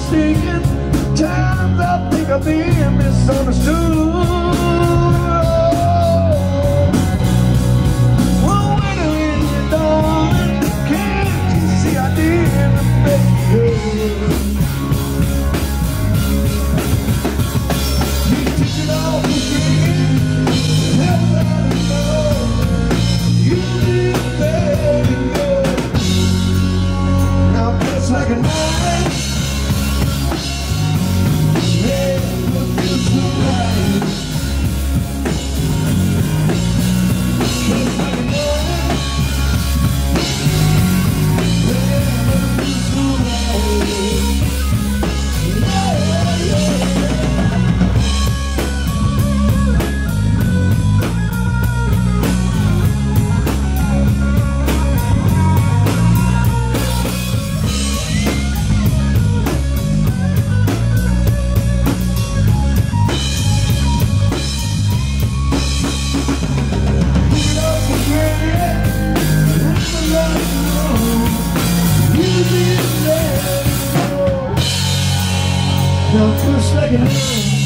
mistaken. Times I think I'm being misunderstood. Now push like a